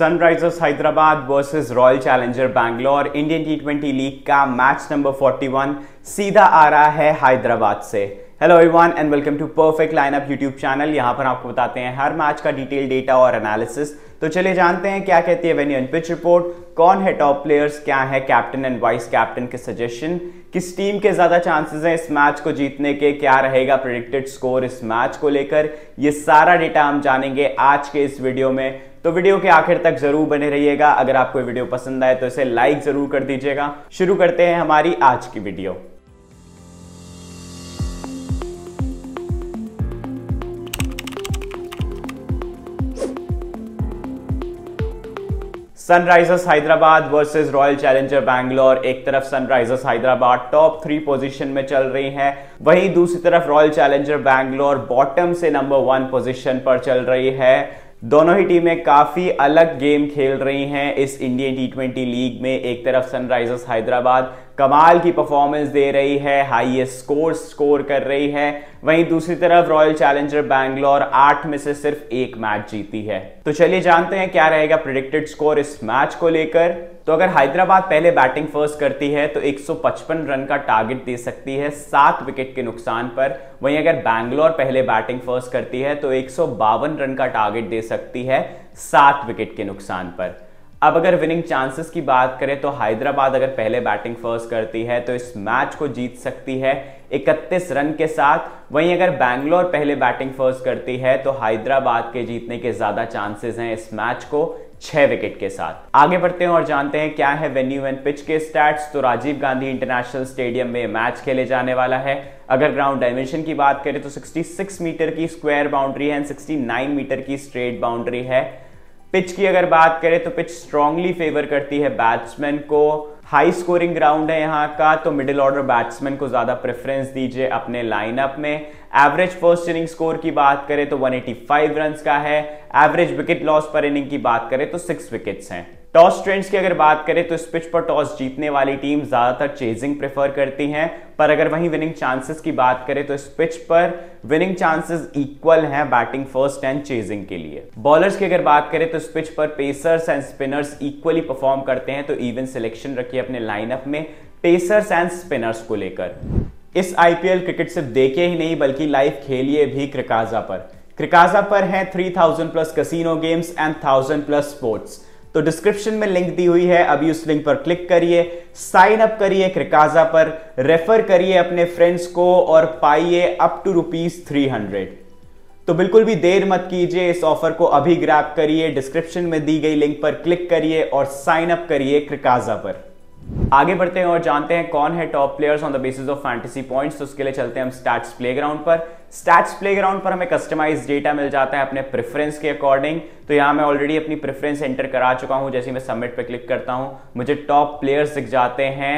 Sunrisers Hyderabad versus Royal Challenger Bangalore Indian T twenty league का match number 41 सीधा आ रहा है हैदराबाद से। Hello everyone and welcome to perfect lineup YouTube channel यहाँ पर आपको बताते हैं हर मैच का डिटेल डेटा और एनालिसिस तो चलिए जानते हैं क्या कहती है वेन्यू एंड पिच रिपोर्ट कौन है टॉप प्लेयर्स क्या है कैप्टन एंड वाइस कैप्टन के सजेशन किस टीम के ज़्यादा चांसेस हैं इस मैच को जीतने के? क्या रहेगा प्रिडिक्टेड स्कोर इस मैच को लेकर? ये सारा डेटा हम जानेंगे आज के इस वीडियो में। तो वीडियो के आखिर तक ज़रूर बने रहिएगा। अगर आपको वीडियो पसंद आए तो इसे लाइक ज़रूर कर दीजिएगा। शुरू करते हैं हमारी आज की video. Sunrisers Hyderabad versus Royal Challenger Bangalore. एक तरफ़ Sunrisers Hyderabad top three position में चल रही हैं। वहीं दूसरी तरफ़ रॉयल चैलेंजर बैंगलोर बॉटम से नंबर वन पोजीशन पर चल रही है। दोनों ही टीमें काफ़ी अलग गेम खेल रही हैं इस इंडियन टी ट्वेंटी लीग में। एक तरफ़ सनराइजर्स हैदराबाद कमाल की परफॉर्मेंस दे रही है हाईएस्ट स्कोर स्कोर कर रही है। वहीं दूसरी तरफ़ रॉयल चैलेंजर बैंगलोर आठ में से सिर्फ़ एक मैच जीती है। तो चलिए जानते हैं क्या रहेगा प्रिडिक्टेड स्कोर इस मैच को लेकर। तो अगर हैदराबाद पहले बैटिंग फ़र्स्ट करती है तो 155 रन का टारगेट दे सकती है सात विकेट के नुकसान पर। वहीं अगर बैंगलोर पहले बैटिंग फ़र्स्ट करती है तो एक सौ बावन रन का टारगेट दे सकती है सात विकेट के नुकसान पर। अब अगर विनिंग चांसेस की बात करें तो हैदराबाद अगर पहले बैटिंग फ़र्स्ट करती है तो इस मैच को जीत सकती है 31 रन के साथ। वहीं अगर बैंगलोर पहले बैटिंग फ़र्स्ट करती है तो हैदराबाद के जीतने के ज़्यादा चांसेस हैं इस मैच को छह विकेट के साथ। आगे बढ़ते हैं और जानते हैं क्या है वेन्यू एंड पिच के स्टैट्स तो राजीव गांधी इंटरनेशनल स्टेडियम में मैच खेले जाने वाला है। अगर ग्राउंड डायमेंशन की बात करें तो 66 मीटर की स्क्वायर बाउंड्री है 69 मीटर की स्ट्रेट बाउंड्री है। पिच की अगर बात करें तो पिच स्ट्रांगली फेवर करती है बैट्समैन को। हाई स्कोरिंग ग्राउंड है यहाँ का तो मिडिल ऑर्डर बैट्समैन को ज़्यादा प्रेफरेंस दीजिए अपने लाइनअप में। एवरेज फ़र्स्ट इनिंग स्कोर की बात करें तो 185 रन का है। एवरेज विकेट लॉस पर इनिंग की बात करें तो सिक्स विकेट्स हैं। टॉस ट्रेंड्स की अगर बात करें तो इस पिच पर टॉस जीतने वाली टीम ज़्यादातर चेजिंग प्रेफर करती हैं। पर अगर वहीं विनिंग चांसेस की बात करें तो इस पिच पर विनिंग चांसेस इक्वल हैं बैटिंग फ़र्स्ट एंड चेजिंग के लिए। बॉलर्स की अगर बात करें तो इस पिच पर pacers and spinners equally perform करते हैं। तो इवन सिलेक्शन रखिए अपने लाइनअप में पेसर्स एंड स्पिनर्स को लेकर। इस आईपीएल क्रिकेट सिर्फ़ देखे ही नहीं, बल्कि लाइव खेलिए भी क्रिकाजा पर। क्रिकाजा पर है 3000 plus casino games and 1000 plus sports तो डिस्क्रिप्शन में लिंक दी हुई है, अभी उस लिंक पर क्लिक करिए साइन अप करिए क्रिकाजा पर रेफर करिए अपने फ्रेंड्स को और पाइए up to rupees three hundred तो बिल्कुल भी देर मत कीजिए, इस ऑफ़र को अभी ग्रैप करिए डिस्क्रिप्शन में दी गई लिंक पर क्लिक करिए और साइन अप करिए क्रिकाजा पर. आगे बढ़ते हैं और जानते हैं कौन है top players on the basis of fantasy points तो उसके लिए चलते हैं हम स्टैट्स प्लेग्राउंड पर। स्टैट्स प्लेग्राउंड पर हमें कस्टमाइज डेटा मिल जाता है अपने प्रेफरेंस के अकॉर्डिंग तो यहाँ मैं ऑलरेडी अपनी प्रेफरेंस एंटर करा चुका हूँ, जैसे मैं सबमिट पर क्लिक करता हूँ। मुझे टॉप प्लेयर्स दिख जाते हैं।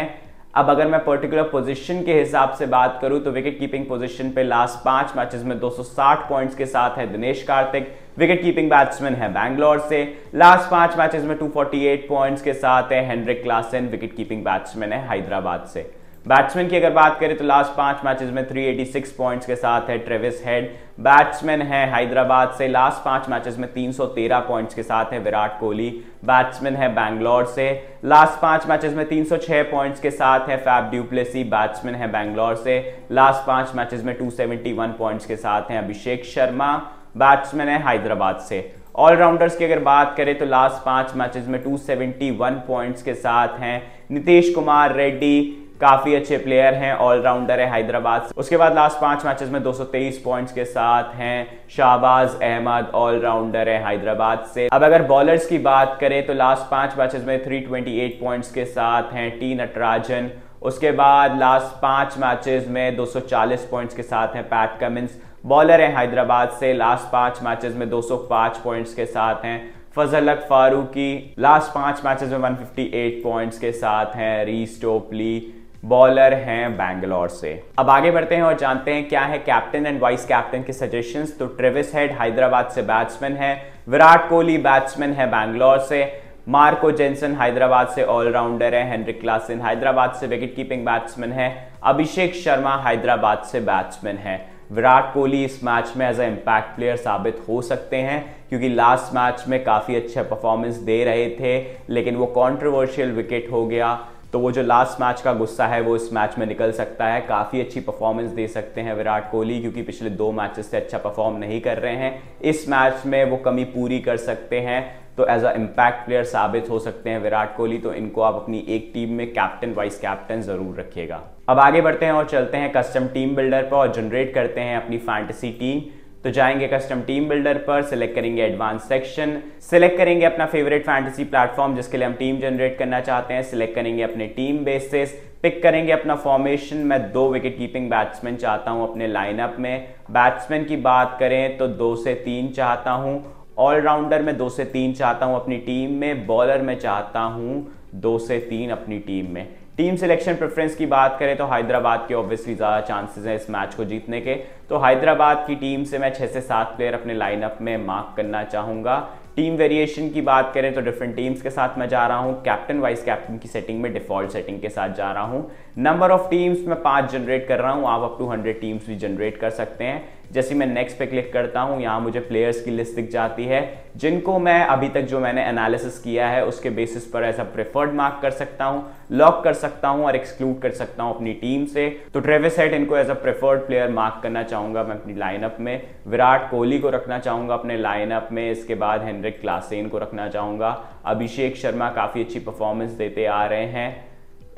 अब अगर मैं पर्टिकुलर पोजीशन के हिसाब से बात करूँ तो विकेट कीपिंग पोजीशन पे लास्ट पाँच मैचेस में 260 पॉइंट्स के साथ है Dinesh Karthik. Wicket keeping batsman है बैंगलोर से। लास्ट पाँच मैचेस में 248 पॉइंट्स के साथ है Heinrich Klaasen. Wicket keeping batsman है हैदराबाद से। बैट्समैन की अगर बात करें तो लास्ट पाँच मैचेस में 386 पॉइंट्स के साथ है ट्रेविस हेड बैट्समैन है हैदराबाद से। लास्ट पाँच मैचेस में 313 पॉइंट्स के साथ है विराट कोहली। बैट्समैन है बैंगलोर से। लास्ट पाँच मैचेस में 306 पॉइंट्स के साथ है फैब ड्यूप्लेसी बैट्समैन है बैंगलोर से। लास्ट पाँच मैचेस में 271 पॉइंट्स के साथ हैं अभिषेक शर्मा बैट्समैन है हैदराबाद से। ऑलराउंडर्स की अगर बात करें तो लास्ट पाँच मैचेस में 271 पॉइंट्स के साथ हैं। नीतीश कुमार रेड्डी काफ़ी अच्छे प्लेयर हैं ऑलराउंडर है हैदराबाद उसके बाद लास्ट पाँच मैचेस में 223 पॉइंट्स के साथ हैं शाहबाज अहमद ऑलराउंडर है हैदराबाद से। अब अगर बॉलर्स की बात करें तो लास्ट पाँच मैचेस में 328 पॉइंट्स के साथ हैं टी नटराजन। उसके बाद लास्ट पाँच मैचेस में 240 पॉइंट्स के साथ हैं पैट कमिंस बॉलर है हैदराबाद से लास्ट पाँच मैचेस में 205 पॉइंट्स के साथ हैं फजल अक फारूकी। लास्ट पाँच मैचेस में 158 पॉइंट्स के साथ हैं रीस टोपली। बॉलर हैं बैंगलोर से। अब आगे बढ़ते हैं और जानते हैं क्या है कैप्टन एंड वाइस कैप्टन के सजेशंस तो ट्रेविस हेड हैदराबाद से बैट्समैन है, विराट कोहली बैट्समैन है बैंगलोर से मार्को जेंसन हैदराबाद से ऑलराउंडर है हेनरिक क्लासन हैदराबाद से विकेट कीपिंग बैट्समैन है अभिषेक शर्मा हैदराबाद से बैट्समैन है। विराट कोहली इस मैच में एज ए इम्पैक्ट प्लेयर साबित हो सकते हैं, क्योंकि लास्ट मैच में काफ़ी अच्छा परफॉर्मेंस दे रहे थे, लेकिन वो कॉन्ट्रोवर्शियल विकेट हो गया। तो वो जो लास्ट मैच का गुस्सा है, वो इस मैच में निकल सकता है। काफ़ी अच्छी परफॉर्मेंस दे सकते हैं विराट कोहली, क्योंकि पिछले दो मैचेस से अच्छा परफॉर्म नहीं कर रहे हैं। इस मैच में वो कमी पूरी कर सकते हैं। तो एज अ इम्पैक्ट प्लेयर साबित हो सकते हैं विराट कोहली तो इनको आप अपनी एक टीम में कैप्टन वाइस कैप्टन ज़रूर रखिएगा। अब आगे बढ़ते हैं और चलते हैं कस्टम टीम बिल्डर पर और जनरेट करते हैं अपनी फैंटेसी टीम तो जाएँगे कस्टम टीम बिल्डर पर सिलेक्ट करेंगे एडवांस सेक्शन सिलेक्ट करेंगे अपना फेवरेट फैंटेसी प्लेटफॉर्म जिसके लिए हम टीम जनरेट करना चाहते हैं सिलेक्ट करेंगे अपने टीम बेसिस पिक करेंगे अपना फॉर्मेशन मैं दो विकेट कीपिंग बैट्समैन चाहता हूँ अपने लाइनअप में। बैट्समैन की बात करें तो दो से तीन चाहता हूँ। ऑलराउंडर में दो से तीन चाहता हूँ अपनी टीम में। बॉलर में चाहता हूँ दो से तीन अपनी टीम में। टीम सिलेक्शन प्रेफरेंस की बात करें तो हैदराबाद के ऑब्वियसली ज़्यादा चांसेस हैं इस मैच को जीतने के। तो हैदराबाद की टीम से मैं छह से सात प्लेयर अपने लाइनअप में मार्क करना चाहूँगा। टीम वेरिएशन की बात करें तो डिफरेंट टीम्स के साथ मैं जा रहा हूँ। कैप्टन वाइस कैप्टन की सेटिंग में डिफ़ॉल्ट सेटिंग के साथ जा रहा हूँ। नंबर ऑफ़ टीम्स में पाँच जनरेट कर रहा हूँ। आप अप टू हंड्रेड टीम्स भी जनरेट कर सकते हैं। जैसे मैं नेक्स्ट पे क्लिक करता हूँ, यहाँ मुझे प्लेयर्स की लिस्ट दिख जाती है, जिनको मैं अभी तक जो मैंने एनालिसिस किया है, उसके बेसिस पर ऐसा प्रेफर्ड मार्क कर सकता हूँ लॉक कर सकता हूँ और एक्सक्लूड कर सकता हूँ अपनी टीम से। तो ट्रेविस हेड इनको as a preferred player mark करना चाहूँगा मैं अपनी लाइनअप में। विराट कोहली को रखना चाहूँगा अपने लाइनअप में, इसके बाद हेनरिक क्लासेन को रखना चाहूँगा। अभिषेक शर्मा काफ़ी अच्छी परफॉर्मेंस देते आ रहे हैं।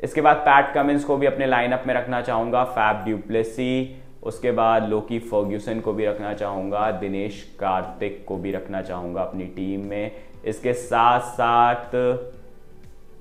इसके बाद पैट कमिंस को भी अपने लाइनअप में रखना चाहूँगा। फैब ड्यूप्लेसी उसके बाद लोकी फर्ग्यूसन को भी रखना चाहूँगा, दिनेश कार्तिक को भी रखना चाहूँगा अपनी टीम में। इसके साथ साथ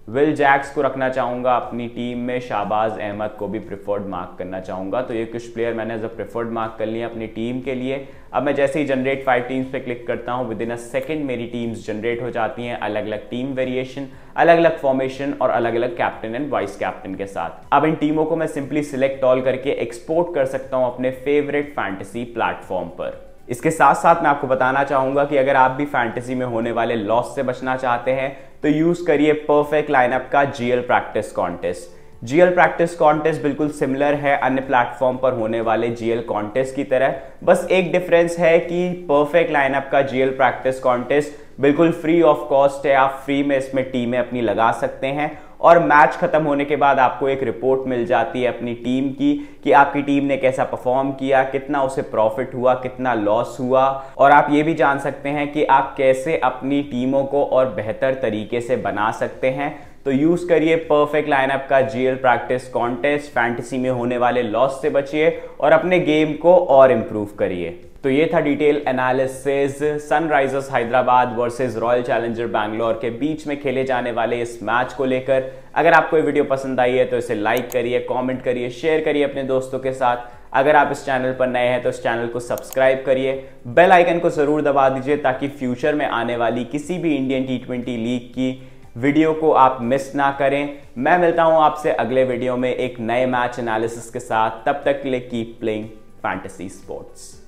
विल जैक्स को रखना चाहूँगा, अपनी टीम में शाहबाज अहमद को भी प्रिफर्ड मार्क करना चाहूँगा। तो ये कुछ प्लेयर मैंने एज अ प्रिफर्ड मार्क कर लिया अपनी टीम के लिए। अब मैं जैसे ही जनरेट फाइव टीम्स पे क्लिक करता हूँ विद इन अ सेकेंड मेरी टीम्स जनरेट हो जाती हैं अलग अलग टीम वेरिएशन अलग अलग फॉर्मेशन और अलग अलग कैप्टन एंड वाइस कैप्टन के साथ। अब इन टीमों को मैं सिंपली सिलेक्ट ऑल करके एक्सपोर्ट कर सकता हूँ अपने फेवरेट फैंटेसी प्लेटफॉर्म पर। इसके साथ साथ मैं आपको बताना चाहूँगा कि अगर आप भी फैंटेसी में होने वाले लॉस से बचना चाहते हैं तो यूज़ करिए परफेक्ट लाइनअप का GL practice contest GL practice contest बिल्कुल सिमिलर है अन्य प्लेटफॉर्म पर होने वाले जीएल कॉन्टेस्ट की तरह। बस एक डिफरेंस है कि परफेक्ट लाइनअप का जीएल प्रैक्टिस कॉन्टेस्ट बिल्कुल फ्री ऑफ़ कॉस्ट है। आप फ्री में इसमें टीमें अपनी लगा सकते हैं। और मैच खत्म होने के बाद आपको एक रिपोर्ट मिल जाती है अपनी टीम की कि आपकी टीम ने कैसा परफॉर्म किया, कितना उसे प्रॉफिट हुआ, कितना लॉस हुआ। और आप ये भी जान सकते हैं कि आप कैसे अपनी टीमों को और बेहतर तरीके से बना सकते हैं। तो यूज़ करिए परफेक्ट लाइनअप का जीएल प्रैक्टिस कॉन्टेस्ट फैंटेसी में होने वाले लॉस से बचिए और अपने गेम को और इंप्रूव करिए। तो ये था detail analysis Sunrisers Hyderabad versus Royal Challenger Bangalore के बीच में खेले जाने वाले इस मैच को लेकर। अगर आपको ये वीडियो पसंद आई है तो इसे लाइक करिए कमेंट करिए शेयर करिए अपने दोस्तों के साथ। अगर आप इस चैनल पर नए हैं तो इस चैनल को सब्सक्राइब करिए। बेल आइकन को ज़रूर दबा दीजिए ताकि फ्यूचर में आने वाली किसी भी इंडियन टी लीग की वीडियो को आप मिस ना करें। मैं मिलता हूँ आपसे अगले वीडियो में एक नए मैच एनालिसिस के साथ। तब तक के लिए कीप प्लेइंग फैंटेसी स्पोर्ट्स